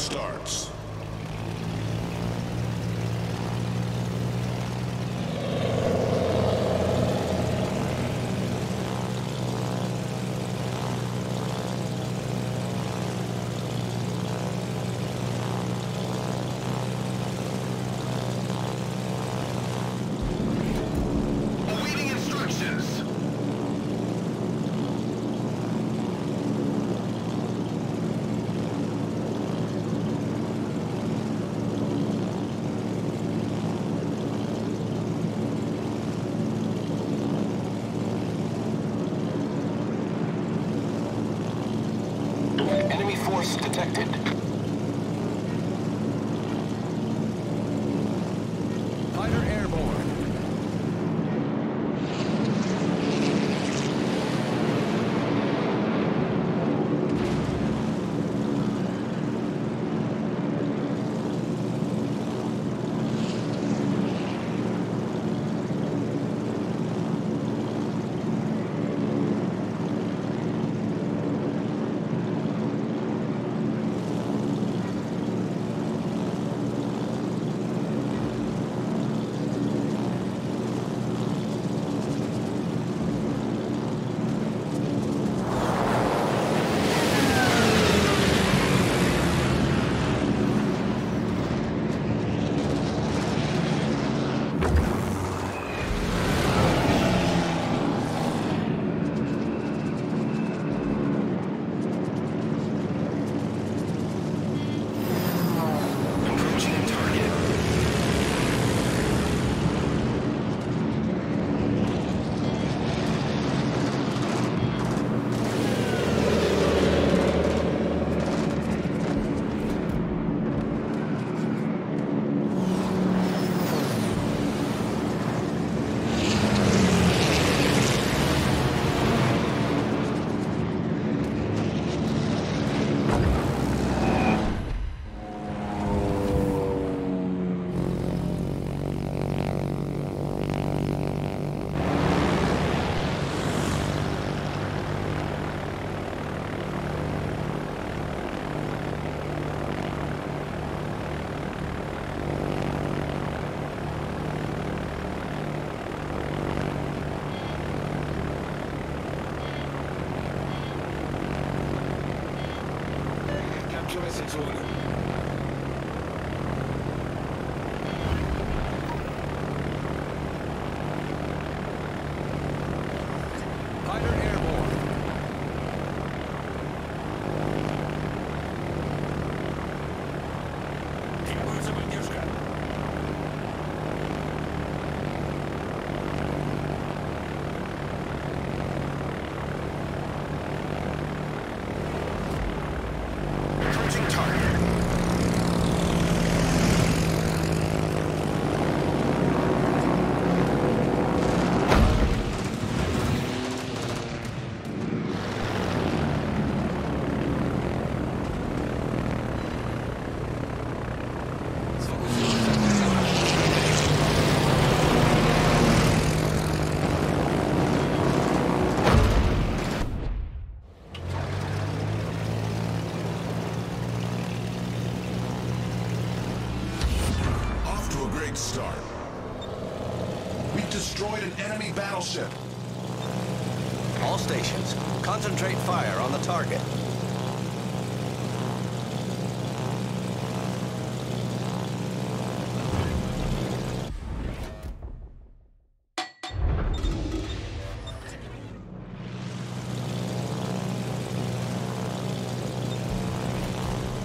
starts. Capture Zone. Fighter great start. We've destroyed an enemy battleship. All stations, concentrate fire on the target.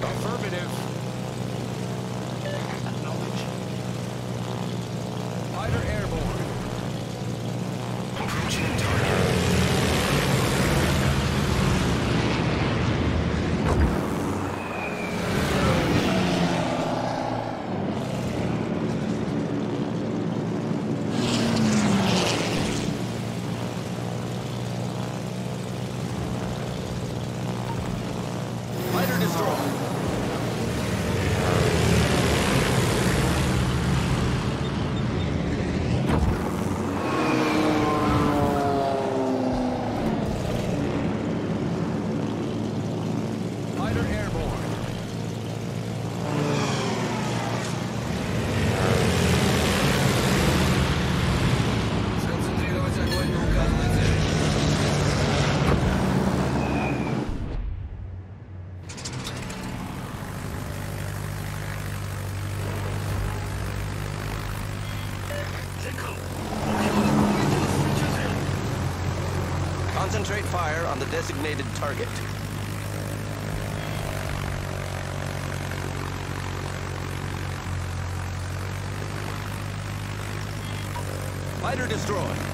Affirmative. Fighter airborne. Approaching target. Concentrate fire on the designated target. Fighter destroyed.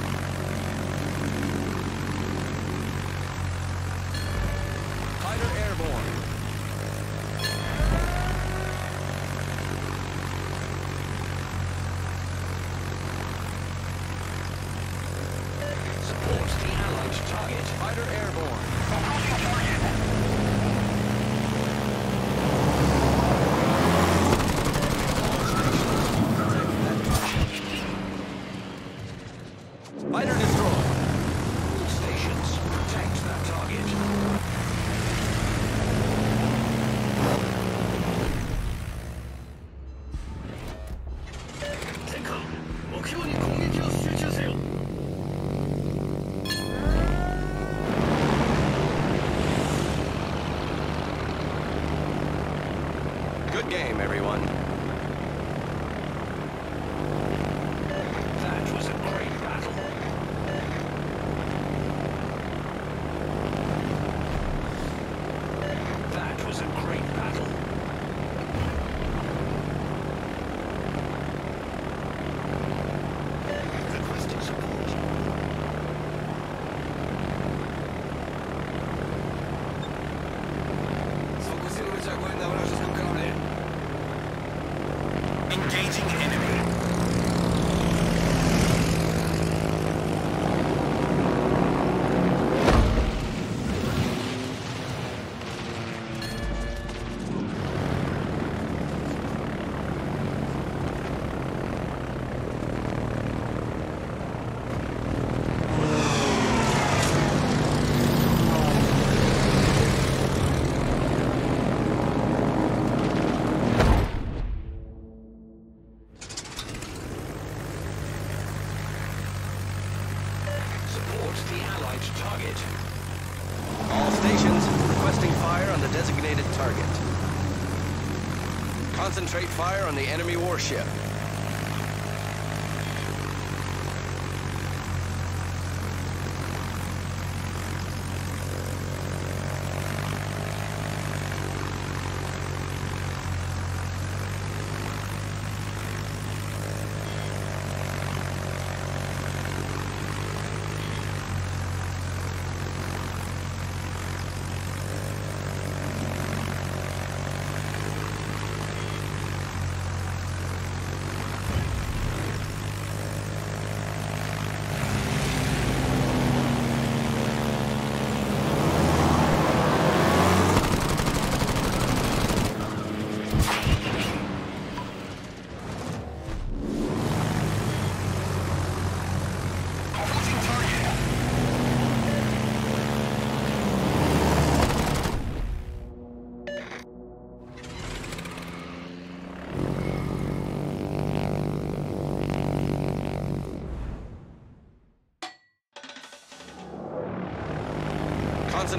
Game, everyone. Engaging enemy. The Allied target. All stations requesting fire on the designated target. Concentrate fire on the enemy warship.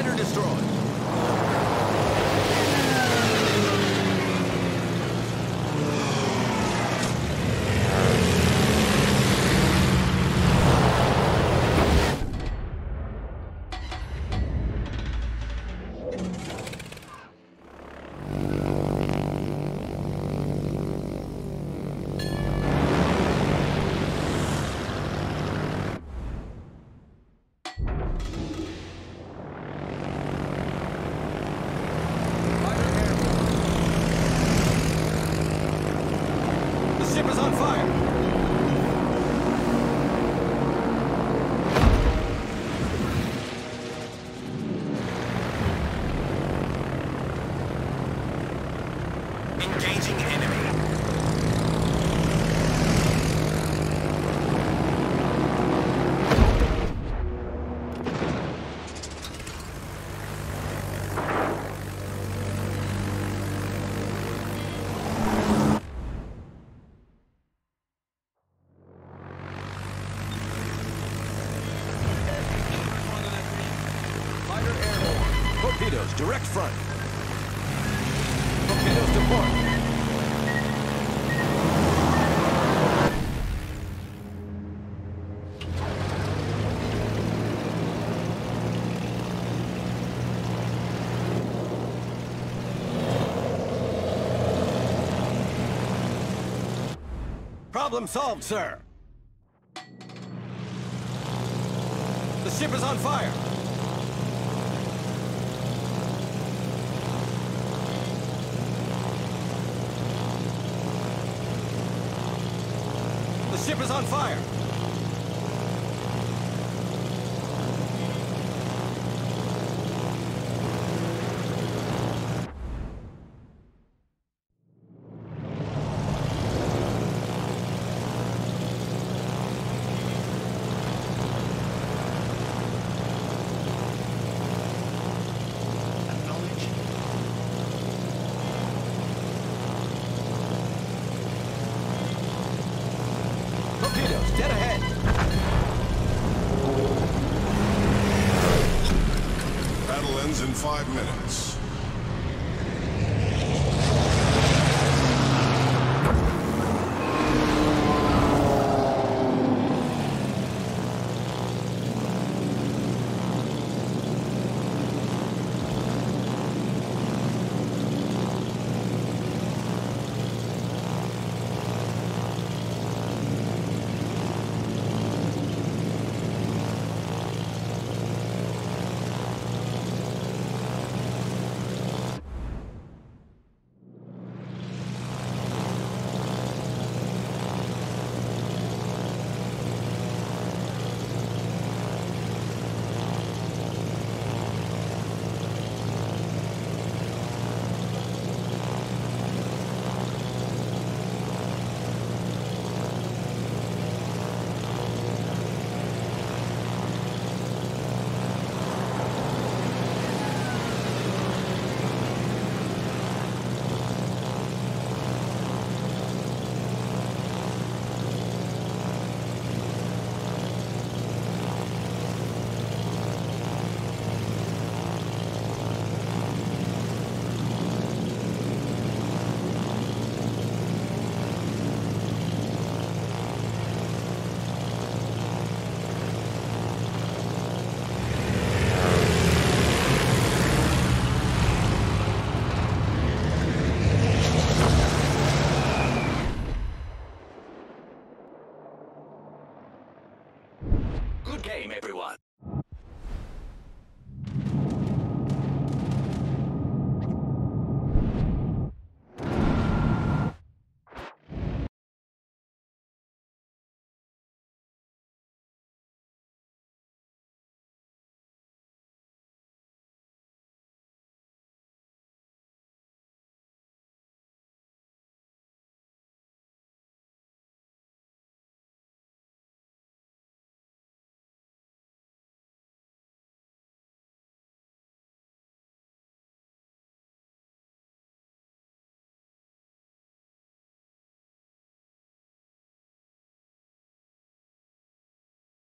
Find or destroy. Direct front. Torpedoes to port. Problem solved, sir. The ship is on fire. Ship is on fire.